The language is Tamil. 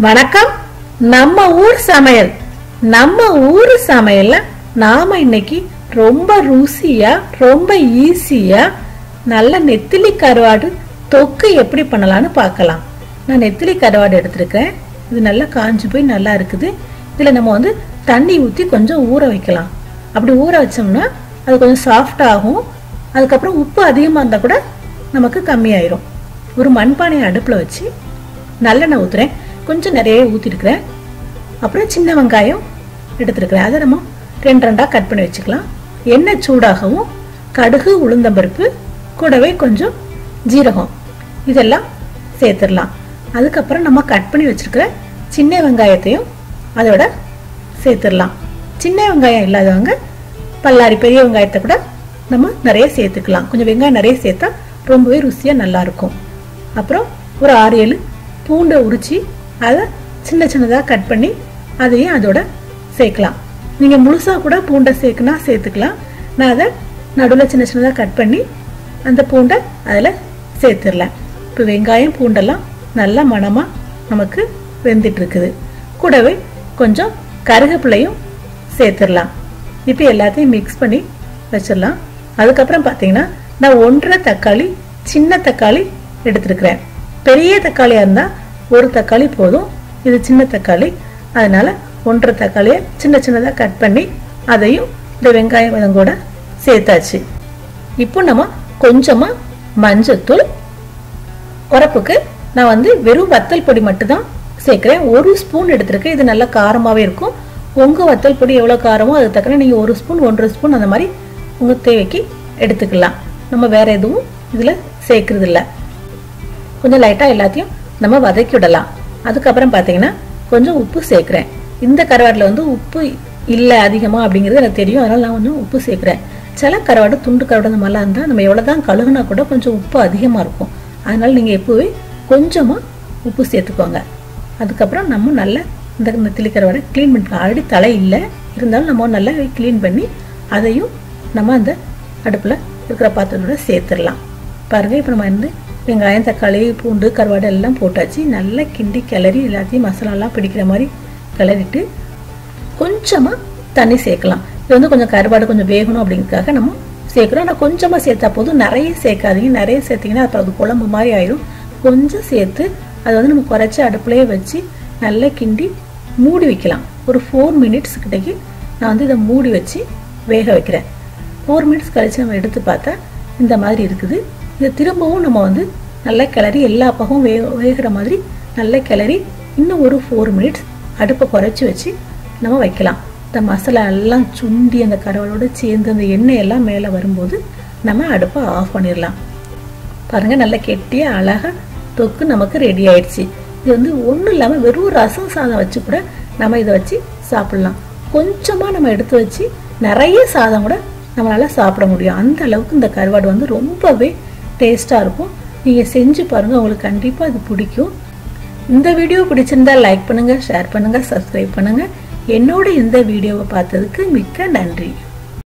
வணக்கம். நம்ம ஊர் சமையல். நம்ம ஊர் சமையல்ல நாம இன்னைக்கு ரொம்ப ருசியா ரொம்ப ஈஸியா நல்ல நெத்திலி கருவாடு தொக்கு எப்படி பண்ணலாம்னு பார்க்கலாம். நான் நெத்திலி கருவாடு எடுத்திருக்கேன் இது நல்லா காஞ்சி போய் நல்லா இருக்குது. இதில் நம்ம வந்து தண்ணி ஊற்றி கொஞ்சம் ஊற வைக்கலாம். அப்படி ஊற வச்சோம்னா அது கொஞ்சம் சாஃப்ட் ஆகும். அதுக்கப்புறம் உப்பு அதிகமாக இருந்தால் கூட நமக்கு கம்மியாயிரும். ஒரு மண்பானையை அடுப்பில் வச்சு நல்லெண்ணெய் ஊற்றுறேன் கொஞ்சம் நிறைய ஊற்றிருக்கிறேன் அப்புறம் சின்ன வெங்காயம் எடுத்துருக்கிறேன். அதை நம்ம ரெண்டு ரெண்டாக கட் பண்ணி வச்சுக்கலாம். எண்ணெய் சூடாகவும் கடுகு உளுந்தம்பருப்பு கூடவே கொஞ்சம் ஜீரகம். இதெல்லாம் சேர்த்துடலாம். அதுக்கப்புறம் நம்ம கட் பண்ணி வச்சுருக்கிற சின்ன வெங்காயத்தையும் அதோட சேர்த்துடலாம். சின்ன வெங்காயம் இல்லாதவங்க பல்லாரி பெரிய வெங்காயத்தை கூட நம்ம நிறைய சேர்த்துக்கலாம். கொஞ்சம் வெங்காயம் நிறைய சேர்த்தா ரொம்பவே ருசியாக நல்லாயிருக்கும் அப்புறம் ஒரு ஆறு ஏழு பூண்டை உரித்து அதை சின்ன சின்னதாக கட் பண்ணி அதையும் அதோட சேர்க்கலாம். நீங்கள் முழுசாக கூட பூண்டை சேர்க்குனா சேர்த்துக்கலாம். நான் அதை நடுவில் சின்ன சின்னதாக கட் பண்ணி அந்த பூண்டை அதில் சேர்த்துடலாம் இப்போ வெங்காயம் பூண்டெல்லாம் நல்லா மணமாக நமக்கு வெந்துட்டுருக்குது. கூடவே கொஞ்சம் கருகப்பிள்ளையும் சேர்த்துடலாம் இப்போ எல்லாத்தையும் மிக்ஸ் பண்ணி வச்சிடலாம். அதுக்கப்புறம் பார்த்தீங்கன்னா நான் ஒன்றரை தக்காளி சின்ன தக்காளி எடுத்துருக்குறேன். பெரிய தக்காளியாக இருந்தால் ஒரு தக்காளி போதும். இது சின்ன தக்காளி. அதனால ஒன்றரை தக்காளியை சின்ன சின்னதாக கட் பண்ணி அதையும் இந்த வெங்காயம் இதம் கூட சேர்த்தாச்சு. இப்போ நம்ம கொஞ்சமாக மஞ்சத்தூள் உரப்புக்கு நான் வந்து வெறும் வத்தல் பொடி மட்டும்தான் சேர்க்குறேன். ஒரு ஸ்பூன் எடுத்திருக்கேன் இது நல்லா காரமாகவே இருக்கும். உங்கள் வத்தல் பொடி எவ்வளோ காரமோ அதுக்கு தக்கன நீங்கள் ஒரு ஸ்பூன் ஒன்றரை ஸ்பூன் அந்த மாதிரி உங்கள் தேவைக்கு எடுத்துக்கலாம். நம்ம வேற எதுவும் இதில் சேர்க்குறதில்ல. கொஞ்சம் லைட்டாக எல்லாத்தையும் நம்ம வதக்கி விடலாம். அதுக்கப்புறம் பார்த்தீங்கன்னா கொஞ்சம் உப்பு சேர்க்குறேன். இந்த கருவாட்டில் வந்து உப்பு இல்லை அதிகமாக அப்படிங்கிறது எனக்கு தெரியும். அதனால் நான் கொஞ்சம் உப்பு சேர்க்குறேன். சில கருவாடு துண்டு கருவாடு அந்த மாதிரிலாம் இருந்தால் நம்ம எவ்வளோ தான் கழுகுனா கூட கொஞ்சம் உப்பு அதிகமாக இருக்கும். அதனால் நீங்கள் எப்போவே கொஞ்சமாக உப்பு சேர்த்துக்கோங்க. அதுக்கப்புறம் நம்ம நல்லா இந்த நெத்திலி க்ளீன் பண்ணிக்கலாம் ஆல்ரெடி தலை இல்லை. இருந்தாலும் நம்ம நல்லா க்ளீன் பண்ணி அதையும் நம்ம அந்த அடுப்பில் இருக்கிற பாத்திரத்தோட சேர்த்துடலாம். பாருங்கள் இப்போ நம்ம வந்து வெங்காயம் தக்காளி பூண்டு கருவாடு எல்லாம் போட்டாச்சு. நல்லா கிண்டி கிளறி எல்லாத்தையும் மசாலாலாம் பிடிக்கிற மாதிரி கிளறிட்டு கொஞ்சமாக தண்ணி சேர்க்கலாம். இது வந்து கொஞ்சம் கருவாடு கொஞ்சம் வேகணும் அப்படிங்கிறதுக்காக நம்ம சேர்க்குறோம். ஆனால் கொஞ்சமாக சேர்த்தா போதும். நிறைய சேர்க்காதீங்க. நிறைய சேர்த்திங்கன்னா அப்புறம் அது குழம்பு மாதிரி ஆயிடும் கொஞ்சம் சேர்த்து அதை வந்து நம்ம குறைச்சி அடுப்புலேயே வச்சு நல்லா கிண்டி மூடி வைக்கலாம். ஒரு ஃபோர் மினிட்ஸ் கிட்டக்கு நான் வந்து இதை மூடி வச்சு வேக வைக்கிறேன். ஃபோர் மினிட்ஸ் கழித்து நம்ம எடுத்து பார்த்தா இந்த மாதிரி இருக்குது. இதை திரும்பவும் நம்ம வந்து நல்லா கிளறி எல்லா பக்கமும் வே வேகிற மாதிரி நல்லா கிளறி இன்னும் ஒரு ஃபோர் மினிட்ஸ் அடுப்பை குறைச்சி வச்சு நம்ம வைக்கலாம். இந்த மசாலா எல்லாம் சுண்டி அந்த கருவாடோட சேர்ந்து அந்த எண்ணெய் எல்லாம் மேலே வரும்போது நம்ம அடுப்பை ஆஃப் பண்ணிடலாம். பாருங்கள் நல்லா கெட்டிய அழகாக தொக்கு நமக்கு ரெடி ஆயிடுச்சு. இது வந்து ஒன்றும் இல்லாமல் வெறும் ரசம் சாதம் வச்சு கூட நம்ம இதை வச்சு சாப்பிட்லாம். கொஞ்சமாக நம்ம எடுத்து வச்சு நிறைய சாதம் கூட நம்மளால் சாப்பிட முடியும். அந்த அளவுக்கு இந்த கருவாடு வந்து ரொம்பவே டேஸ்ட்டாக இருக்கும். நீங்கள் செஞ்சு பாருங்கள் உங்களுக்கு கண்டிப்பாக அது பிடிக்கும். இந்த வீடியோ பிடிச்சிருந்தா லைக் பண்ணுங்கள் ஷேர் பண்ணுங்கள் சப்ஸ்கிரைப் பண்ணுங்கள் என்னோட இந்த வீடியோவை பார்த்ததுக்கு மிக்க நன்றி.